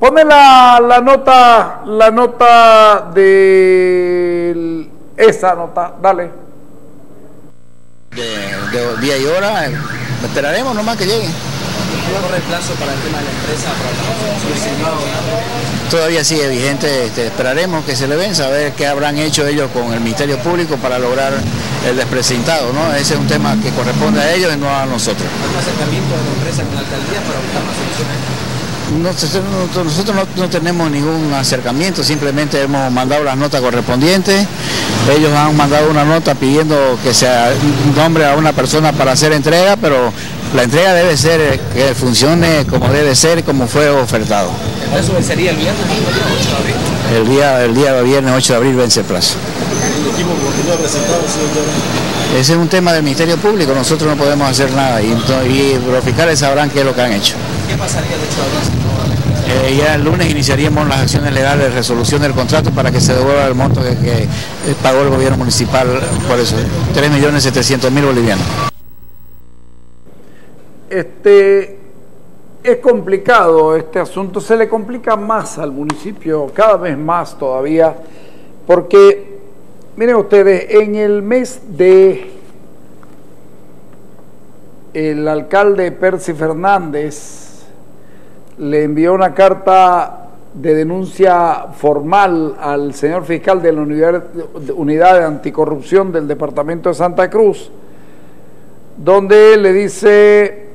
Pone la, la nota, la nota de esa nota, dale. De, día y hora, eh, esperaremos nomás que lleguen. corre el plazo para el tema de la empresa? Para Todavía sigue vigente, este, esperaremos que se le venza, a ver qué habrán hecho ellos con el Ministerio Público para lograr el desprecintado, ¿no? Ese es un tema que corresponde a ellos y no a nosotros. ¿Hay un acercamiento de la empresa con la alcaldía para buscar más soluciones? Nosotros no, tenemos ningún acercamiento, simplemente hemos mandado las notas correspondientes. Ellos han mandado una nota pidiendo que se nombre a una persona para hacer entrega, pero la entrega debe ser eh, que funcione como debe ser, como fue ofertado. ¿Eso vencería el viernes 8 de abril? El día, el día viernes 8 de abril vence el plazo. ¿El Ese es un tema del Ministerio Público, nosotros no podemos hacer nada y, y los fiscales sabrán qué es lo que han hecho. ¿Qué pasaría el 8 de abril? Eh, ya el lunes iniciaríamos las acciones legales de resolución del contrato para que se devuelva el monto que, que pagó el gobierno municipal por eso, 3.700.000 bolivianos. Este, es complicado este asunto, se le complica más al municipio, cada vez más todavía, porque, miren ustedes, en el mes de el alcalde Percy Fernández le envió una carta de denuncia formal al señor fiscal de la unidad, de anticorrupción del departamento de Santa Cruz, donde le dice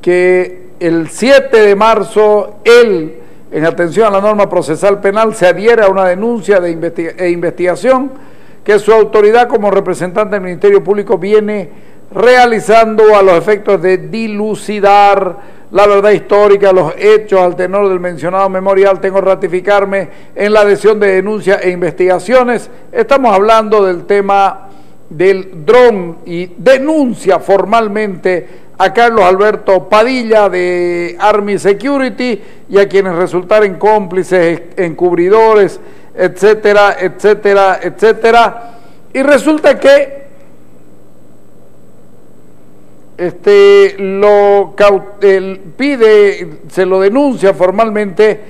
que el 7 de marzo él, en atención a la norma procesal penal, se adhiere a una denuncia de e investigación que su autoridad como representante del Ministerio Público viene realizando a los efectos de dilucidar la verdad histórica, los hechos al tenor del mencionado memorial, tengo que ratificarme en la adhesión de denuncias e investigaciones. Estamos hablando del tema del dron y denuncia formalmente a Carlos Alberto Padilla de Army Security y a quienes resultaren cómplices, encubridores, etcétera, etcétera, etcétera. Y resulta que este lo pide, se lo denuncia formalmente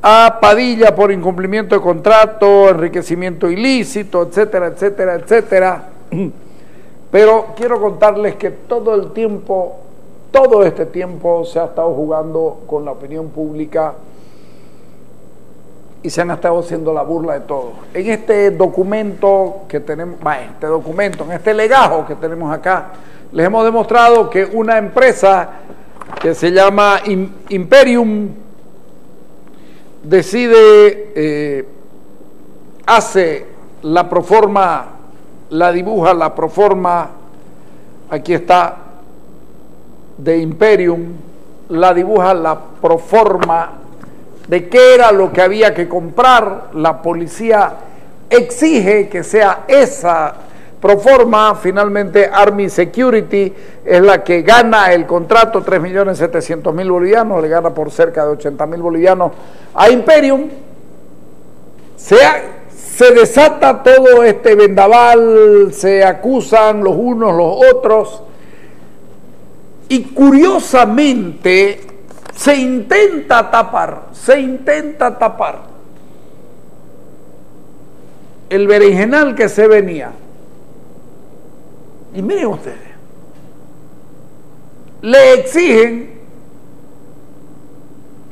a Padilla por incumplimiento de contrato, enriquecimiento ilícito, etcétera, etcétera, etcétera. Pero quiero contarles que todo el tiempo, todo este tiempo se ha estado jugando con la opinión pública y se han estado haciendo la burla de todo. En este documento que tenemos, este documento, en este legajo que tenemos acá, les hemos demostrado que una empresa que se llama Imperium decide, eh, hace la proforma la dibuja, la proforma, aquí está, de Imperium, la dibuja, la proforma de qué era lo que había que comprar, la policía exige que sea esa proforma, finalmente Army Security es la que gana el contrato, 3.700.000 bolivianos, le gana por cerca de 80.000 bolivianos a Imperium, sea se desata todo este vendaval, se acusan los unos los otros y curiosamente se intenta tapar, se intenta tapar el berenjenal que se venía. Y miren ustedes, le exigen,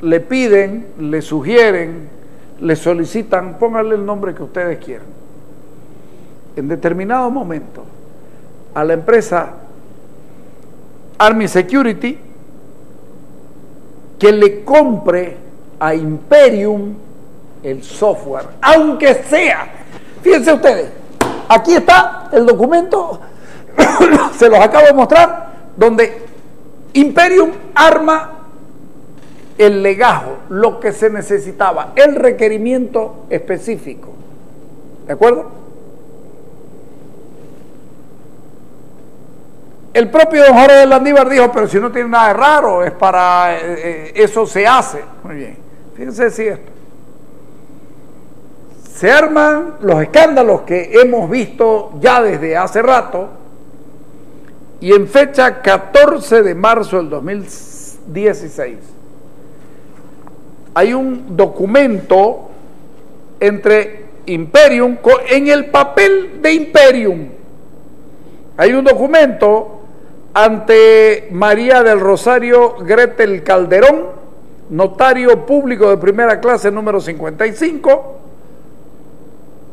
le piden, le sugieren le solicitan, pónganle el nombre que ustedes quieran, en determinado momento a la empresa Army Security que le compre a Imperium el software, aunque sea. Fíjense ustedes, aquí está el documento, se los acabo de mostrar, donde Imperium arma el legajo, lo que se necesitaba, el requerimiento específico. ¿De acuerdo? El propio don Jorge de Landívar dijo, pero si no tiene nada de raro, es para, eh, eh, eso se hace. Muy bien, fíjense si esto. Se arman los escándalos que hemos visto ya desde hace rato y en fecha 14 de marzo del 2016 hay un documento entre Imperium, en el papel de Imperium, hay un documento ante María del Rosario Gretel Calderón, notario público de primera clase número 55,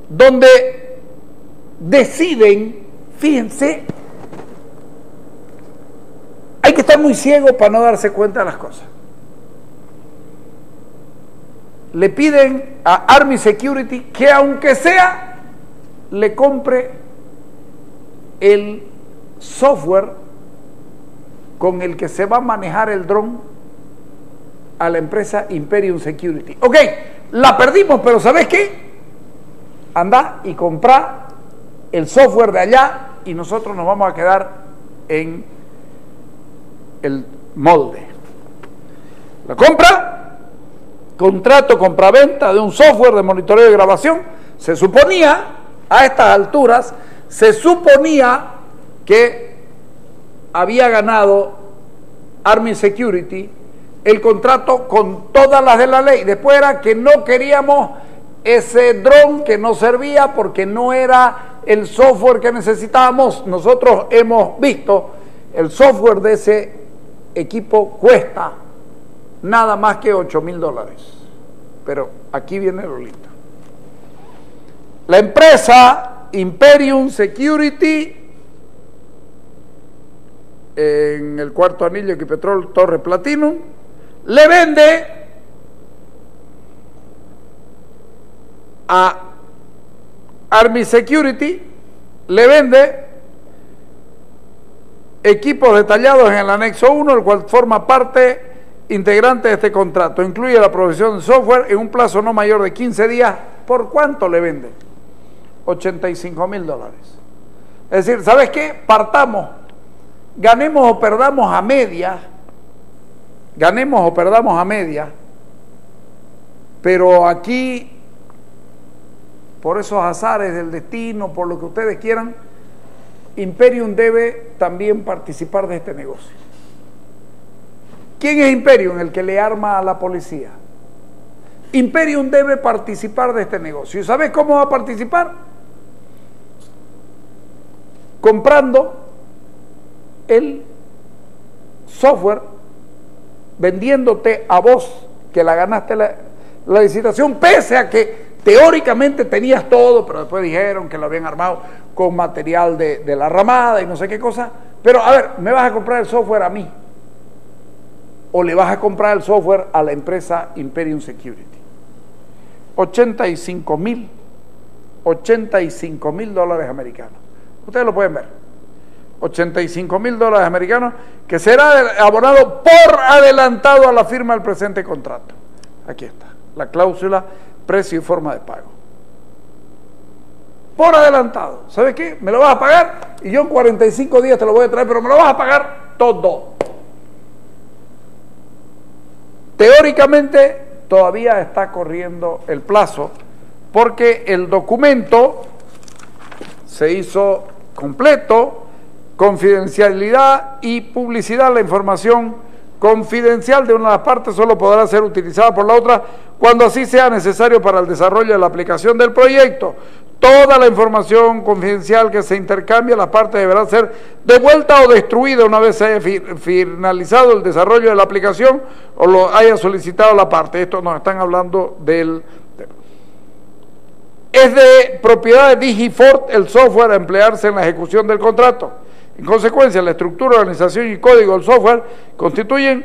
donde deciden, fíjense, hay que estar muy ciego para no darse cuenta de las cosas. Le piden a Army Security que aunque sea, le compre el software con el que se va a manejar el dron a la empresa Imperium Security. Ok, la perdimos, pero ¿sabes qué? Anda y compra el software de allá y nosotros nos vamos a quedar en el molde. La compra, contrato compra-venta de un software de monitoreo y grabación, se suponía, a estas alturas, se suponía que había ganado Army Security el contrato con todas las de la ley. Después era que no queríamos ese dron que no servía porque no era el software que necesitábamos. Nosotros hemos visto el software de ese equipo cuesta nada más que 8 mil dólares. Pero aquí viene lo lindo. La empresa Imperium Security en el cuarto anillo Equipetrol Torre Platinum le vende a Army Security, le vende equipos detallados en el anexo 1, el cual forma parte integrante de este contrato. Incluye la provisión de software en un plazo no mayor de 15 días. ¿Por cuánto le vende? 85 mil dólares. Es decir, ¿sabes qué? Partamos, ganemos o perdamos a media, ganemos o perdamos a media, pero aquí, por esos azares del destino, por lo que ustedes quieran, Imperium debe también participar de este negocio. ¿Quién es Imperium? El que le arma a la policía. Imperium debe participar de este negocio. ¿Y sabes cómo va a participar? Comprando el software, vendiéndote a vos que la ganaste la, la licitación, pese a que teóricamente tenías todo, pero después dijeron que lo habían armado con material de, la ramada y no sé qué cosa. Pero a ver, ¿me vas a comprar el software a mí? ¿O le vas a comprar el software a la empresa Imperium Security? 85 mil, 85 mil dólares americanos. Ustedes lo pueden ver. 85 mil dólares americanos que será abonado por adelantado a la firma del presente contrato. Aquí está, la cláusula precio y forma de pago por adelantado. ¿Sabes qué? Me lo vas a pagar y yo en 45 días te lo voy a traer, pero me lo vas a pagar todo. Teóricamente todavía está corriendo el plazo porque el documento se hizo completo, confidencialidad y publicidad, la información confidencial de una de las partes solo podrá ser utilizada por la otra cuando así sea necesario para el desarrollo de la aplicación del proyecto. Toda la información confidencial que se intercambia, la parte deberá ser devuelta o destruida una vez se haya finalizado el desarrollo de la aplicación o lo haya solicitado la parte. Esto nos están hablando del... Es de propiedad de Digifort el software a emplearse en la ejecución del contrato. En consecuencia, la estructura, organización y código del software constituyen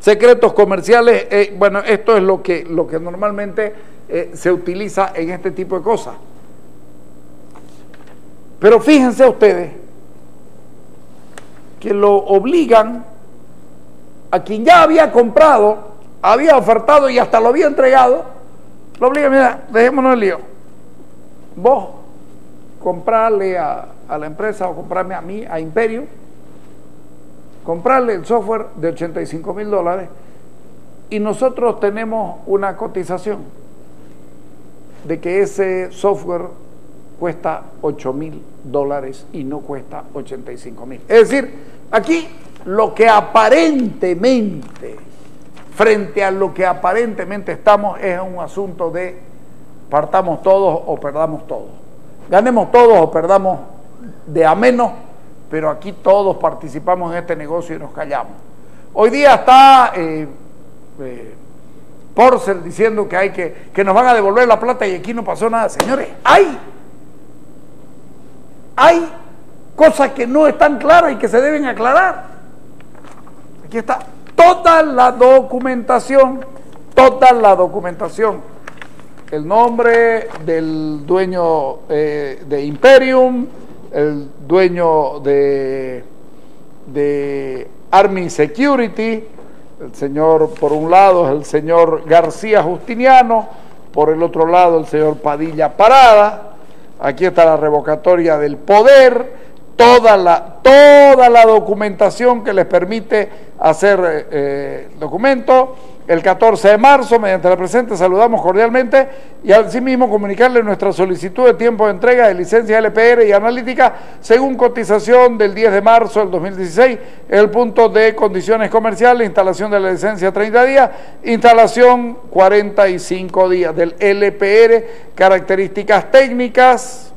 secretos comerciales. Eh, bueno, esto es lo que, lo que normalmente eh, se utiliza en este tipo de cosas. Pero fíjense ustedes que lo obligan a quien ya había comprado, había ofertado y hasta lo había entregado, lo obligan, mira, dejémonos el lío. Vos comprarle a, a la empresa o comprarme a mí, a Imperio, comprarle el software de 85 mil dólares y nosotros tenemos una cotización de que ese software cuesta 8 mil dólares y no cuesta 85 mil. Es decir, aquí lo que aparentemente frente a lo que aparentemente estamos es un asunto de partamos todos o perdamos todos. Ganemos todos o perdamos de a menos, pero aquí todos participamos en este negocio y nos callamos. Hoy día está eh, eh, Porcel diciendo que hay que, que nos van a devolver la plata y aquí no pasó nada. Señores, hay, hay cosas que no están claras y que se deben aclarar. Aquí está toda la documentación, toda la documentación el nombre del dueño eh, de Imperium, el dueño de, de Army Security, el señor, por un lado, es el señor García Justiniano, por el otro lado, el señor Padilla Parada. Aquí está la revocatoria del poder, toda la, toda la documentación que les permite hacer eh, documento el 14 de marzo, mediante la presente, saludamos cordialmente y asimismo comunicarle nuestra solicitud de tiempo de entrega de licencia LPR y analítica según cotización del 10 de marzo del 2016, el punto de condiciones comerciales, instalación de la licencia 30 días, instalación 45 días del LPR, características técnicas,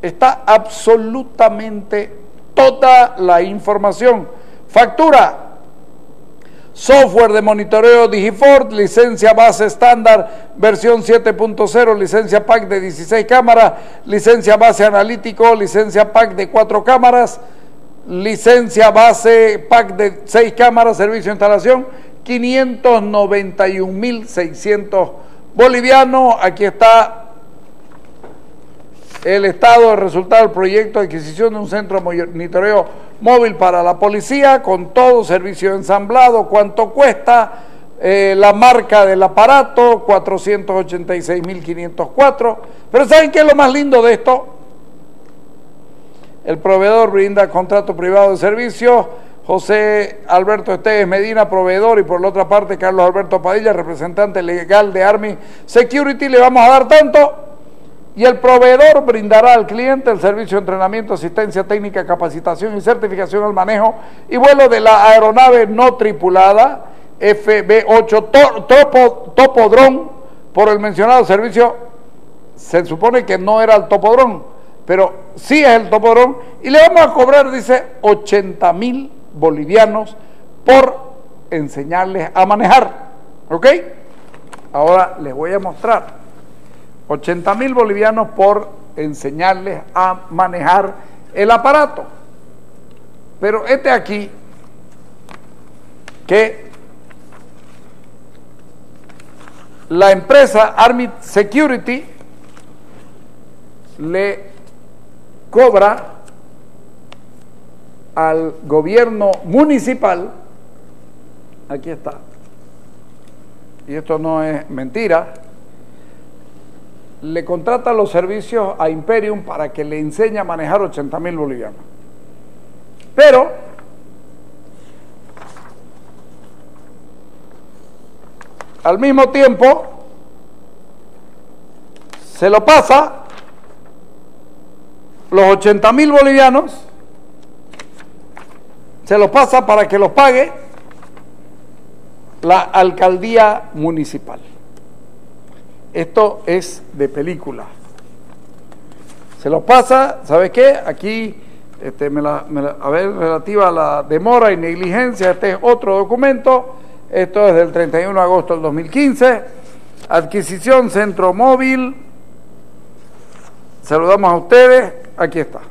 está absolutamente toda la información. Factura Software de monitoreo Digifort, licencia base estándar, versión 7.0, licencia pack de 16 cámaras, licencia base analítico, licencia pack de 4 cámaras, licencia base pack de 6 cámaras, servicio de instalación, 591.600 bolivianos. Aquí está el estado de resultado del proyecto de adquisición de un centro de monitoreo móvil para la policía, con todo servicio ensamblado, cuánto cuesta, eh, la marca del aparato, 486.504. Pero ¿saben qué es lo más lindo de esto? El proveedor brinda contrato privado de servicio. José Alberto Esteves Medina, proveedor, y por la otra parte Carlos Alberto Padilla, representante legal de Army Security. Le vamos a dar tanto y el proveedor brindará al cliente el servicio de entrenamiento, asistencia técnica, capacitación y certificación al manejo y vuelo de la aeronave no tripulada FB-8 topo, Topodrón por el mencionado servicio. Se supone que no era el Topodrón, pero sí es el Topodrón y le vamos a cobrar, dice, 80 mil bolivianos por enseñarles a manejar. ¿Ok? Ahora les voy a mostrar 80 mil bolivianos por enseñarles a manejar el aparato. Pero este aquí, que la empresa Army Security le cobra al gobierno municipal, aquí está, y esto no es mentira, le contrata los servicios a Imperium para que le enseñe a manejar 80 mil bolivianos. Pero al mismo tiempo se lo pasa los 80 mil bolivianos, se lo pasa para que los pague la alcaldía municipal. Esto es de película. Se lo pasa, ¿sabe qué? Aquí, este, a ver, relativa a la demora y negligencia, este es otro documento. Esto es del 31 de agosto del 2015. Adquisición Centro Móvil. Saludamos a ustedes. Aquí está.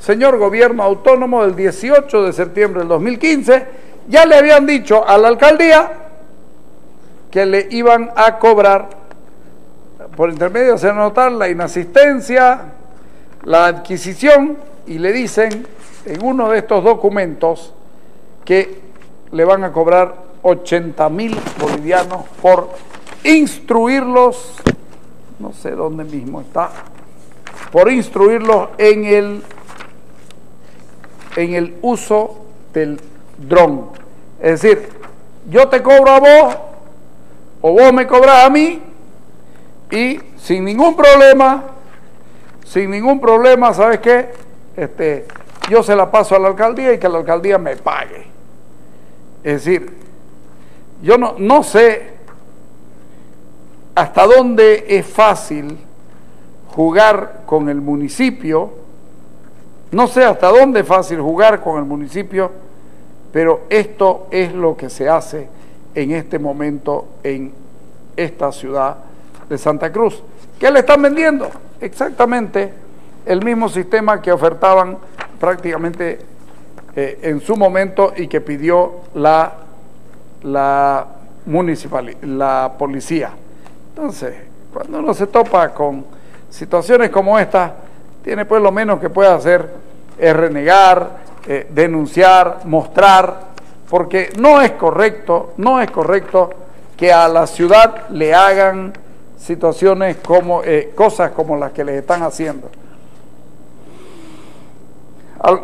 Señor Gobierno Autónomo del 18 de septiembre del 2015. Ya le habían dicho a la alcaldía que le iban a cobrar por intermedio hacer notar la inasistencia, la adquisición y le dicen en uno de estos documentos que le van a cobrar 80 mil bolivianos por instruirlos, no sé dónde mismo está, por instruirlos en el, en el uso del dron. Es decir, yo te cobro a vos o vos me cobras a mí y sin ningún problema, sin ningún problema, ¿sabes qué? Este, yo se la paso a la alcaldía y que la alcaldía me pague. Es decir, Yo no, no sé hasta dónde es fácil jugar con el municipio, no sé hasta dónde es fácil jugar con el municipio, pero esto es lo que se hace en este momento en esta ciudad de Santa Cruz. ¿Qué le están vendiendo? Exactamente el mismo sistema que ofertaban prácticamente eh, en su momento y que pidió la, la, municipal, la policía. Entonces, cuando uno se topa con situaciones como esta, tiene pues lo menos que puede hacer es renegar, eh, denunciar, mostrar, porque no es correcto, no es correcto que a la ciudad le hagan situaciones como, eh, cosas como las que les están haciendo.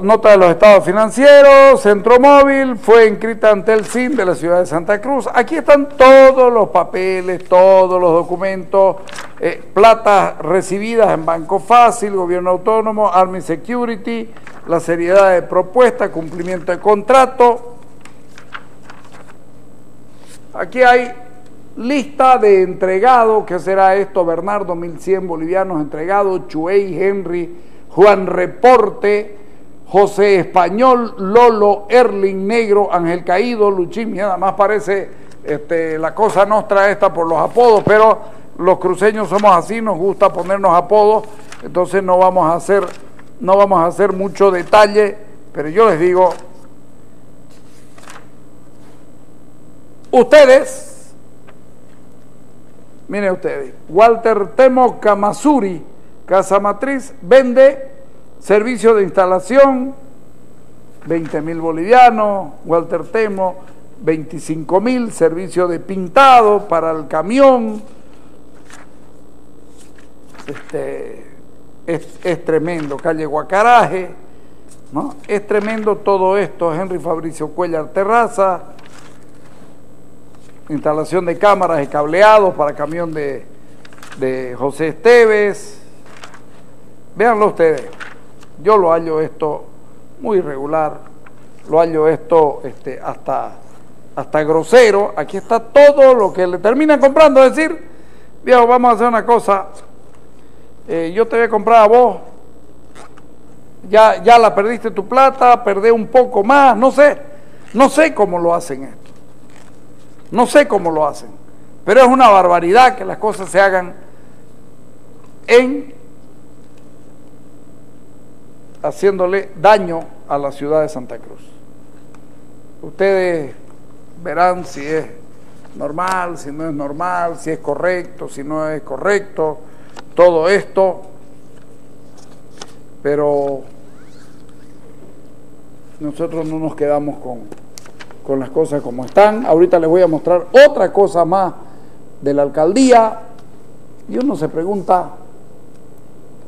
Nota de los estados financieros, Centro Móvil, fue inscrita ante el CIN de la ciudad de Santa Cruz. Aquí están todos los papeles, todos los documentos, eh, platas recibidas en Banco Fácil, Gobierno Autónomo, Army Security, la seriedad de propuesta, cumplimiento de contrato. Aquí hay lista de entregados, ¿qué será esto? Bernardo, 1100 bolivianos entregados, Chuey, Henry, Juan Reporte, José Español, Lolo, Erling Negro, Ángel Caído, Luchín, nada más parece este, la cosa nuestra esta por los apodos, pero los cruceños somos así, nos gusta ponernos apodos, entonces no vamos a hacer, no vamos a hacer mucho detalle, pero yo les digo, ustedes, miren ustedes, Walter Temo Kamasuri, Casa Matriz, vende Servicio de instalación, 20 mil bolivianos, Walter Temo, 25 mil, servicio de pintado para el camión. Este, es, tremendo, calle Guacaraje, ¿no? Es tremendo todo esto, Henry Fabricio Cuellar Terraza, instalación de cámaras y cableados para camión de, de José Esteves. Véanlo ustedes. Yo lo hallo esto muy irregular, lo hallo esto este, hasta, hasta grosero. Aquí está todo lo que le terminan comprando. Es decir, viejo, vamos a hacer una cosa. Eh, yo te voy a comprar a vos. Ya, ya la perdiste tu plata, perdé un poco más, no sé. No sé cómo lo hacen esto. No sé cómo lo hacen. Pero es una barbaridad que las cosas se hagan en haciéndole daño a la ciudad de Santa Cruz. Ustedes verán si es normal, si no es normal, si es correcto, si no es correcto, todo esto, pero nosotros no nos quedamos con, con las cosas como están. Ahorita les voy a mostrar otra cosa más de la alcaldía. Y uno se pregunta,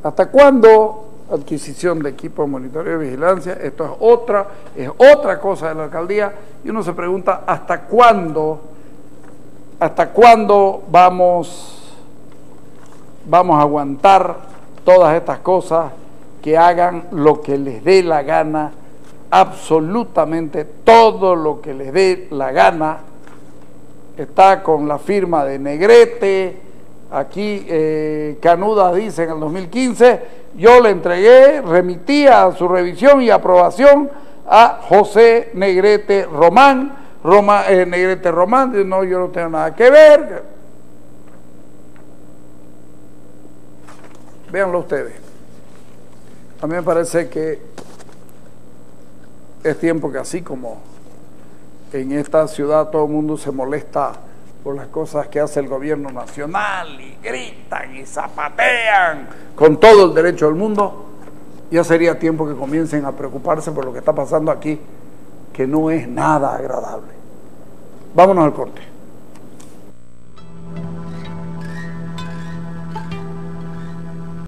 ¿hasta cuándo adquisición de equipo de monitoreo y vigilancia, esto es otra, es otra cosa de la alcaldía, y uno se pregunta hasta cuándo, hasta cuándo vamos, vamos a aguantar todas estas cosas que hagan lo que les dé la gana, absolutamente todo lo que les dé la gana, está con la firma de Negrete, aquí eh, Canuda dice en el 2015, yo le entregué, remitía a su revisión y aprobación a José Negrete Román. Eh, Negrete Román, no, yo no tengo nada que ver. Véanlo ustedes. A mí me parece que es tiempo que así como en esta ciudad todo el mundo se molesta por las cosas que hace el gobierno nacional y gritan y zapatean con todo el derecho del mundo, ya sería tiempo que comiencen a preocuparse por lo que está pasando aquí, que no es nada agradable. Vámonos al corte.